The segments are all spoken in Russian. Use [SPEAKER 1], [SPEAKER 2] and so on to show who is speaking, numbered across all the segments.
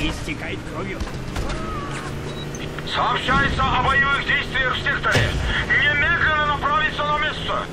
[SPEAKER 1] истекает кровью.
[SPEAKER 2] Сообщается о боевых действиях в секторе. Немедленно направиться на место.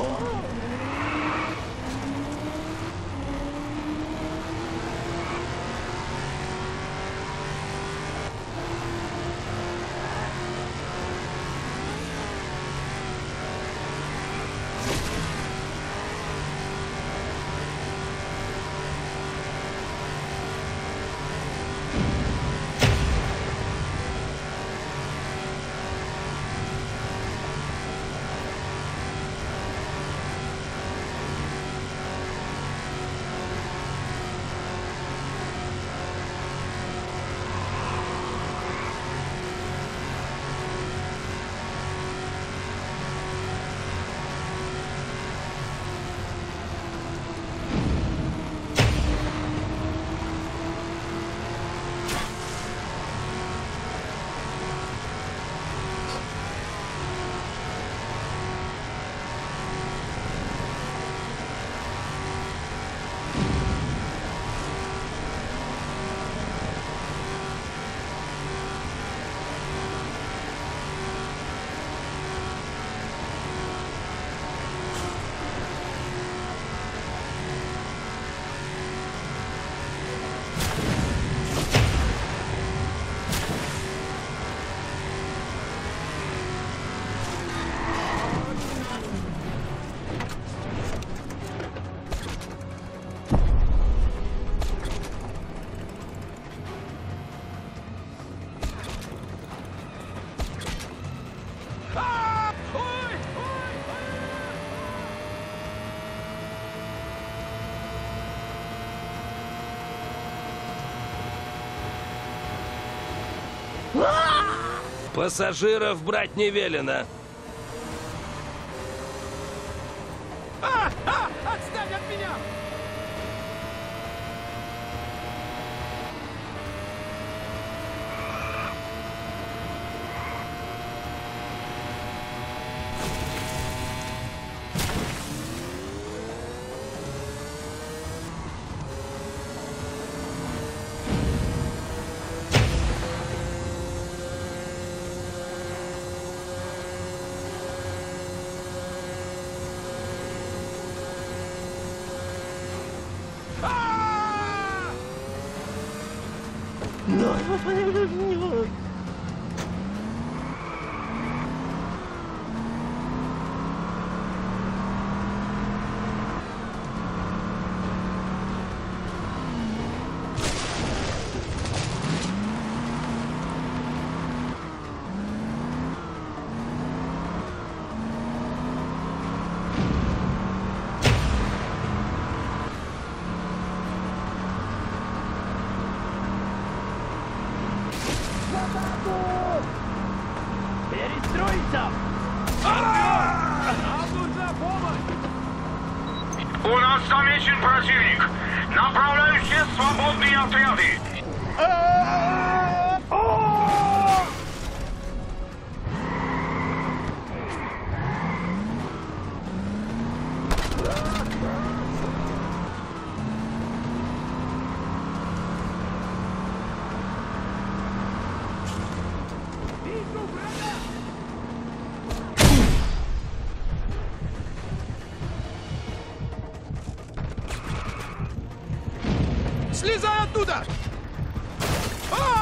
[SPEAKER 2] Oh!
[SPEAKER 3] Пассажиров брать не велено.
[SPEAKER 1] А! А! Отстань от меня! Слезай оттуда! А!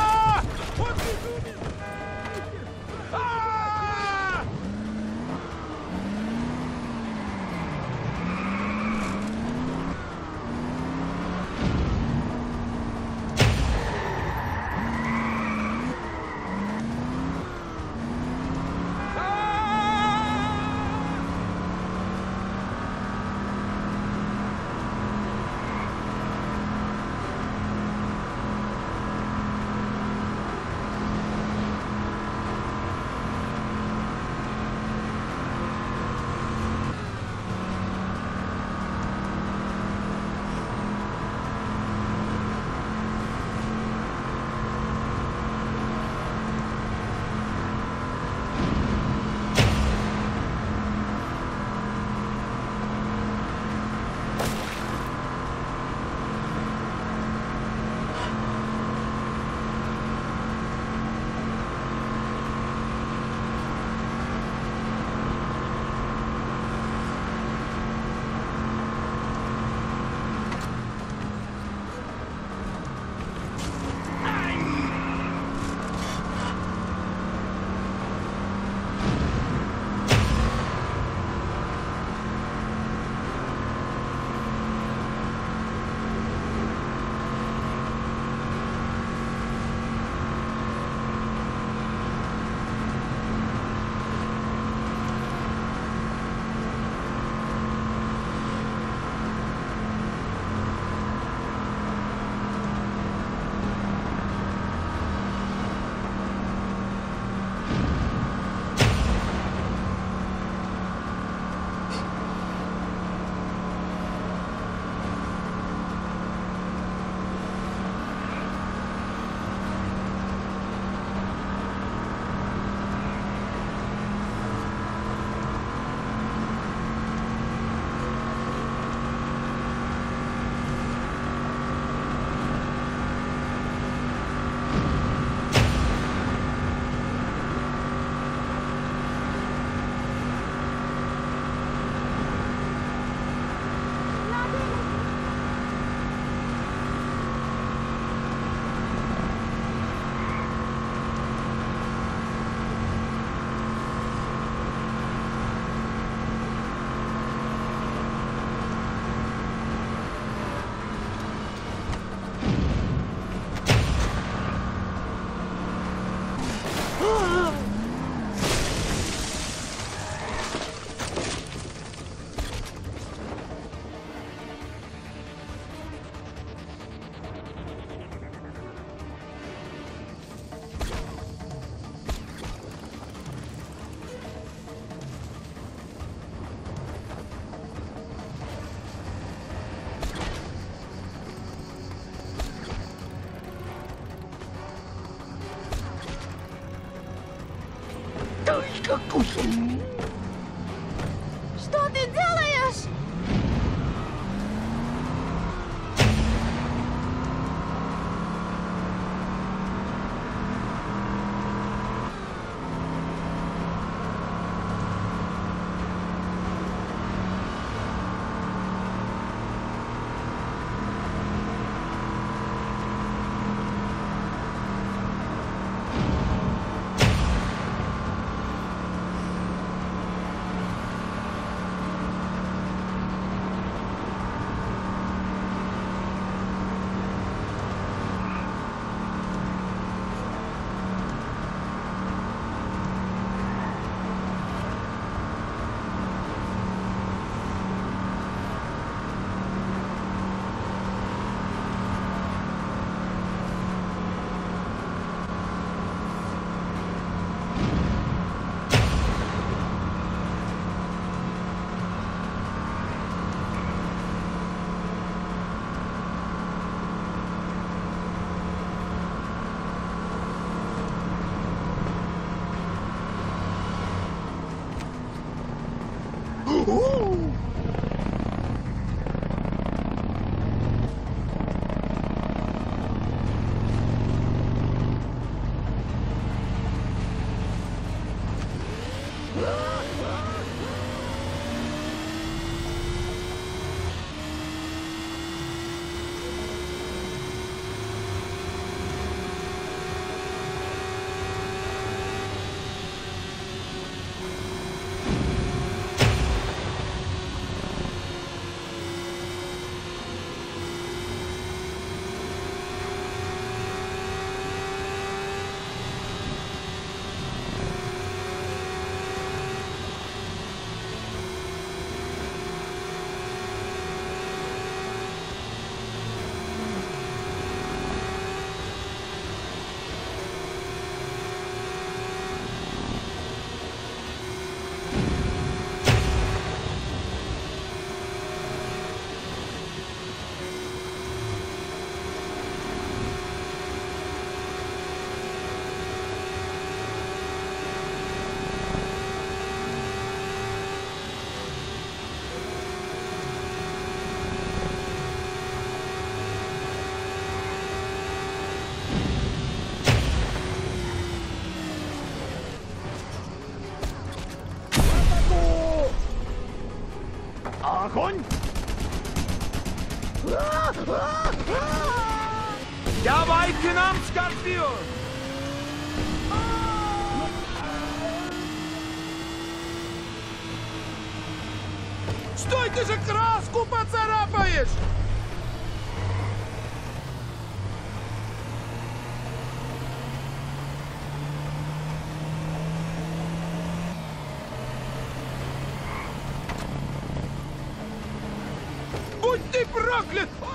[SPEAKER 4] Ah!
[SPEAKER 1] Огонь! Давай к нам, Скорпион! Стой, ты же краску поцарапаешь! Ты проклят!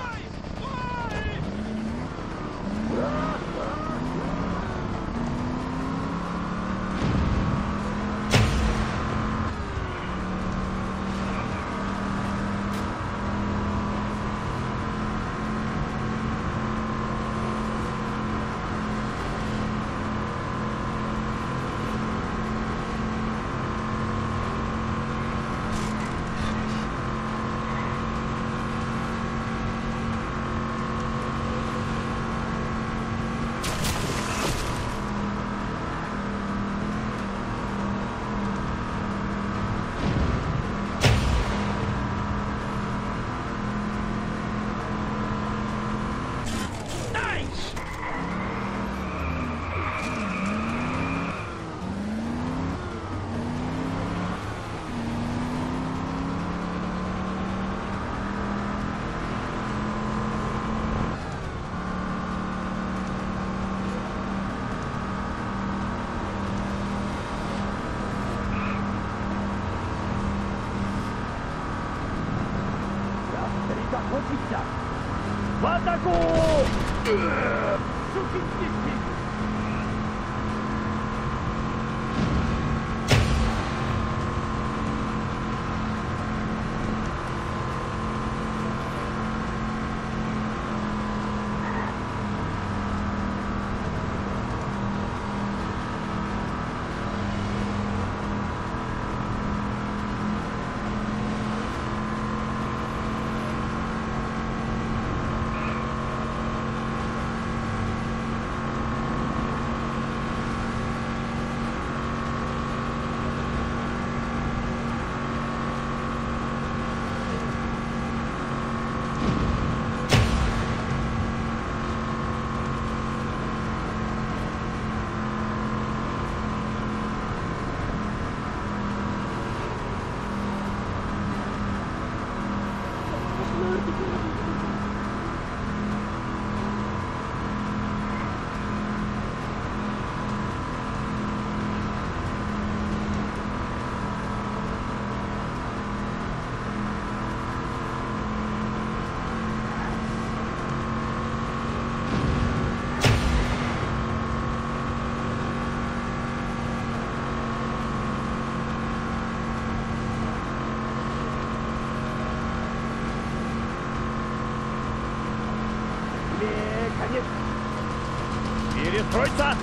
[SPEAKER 1] Перестроиться!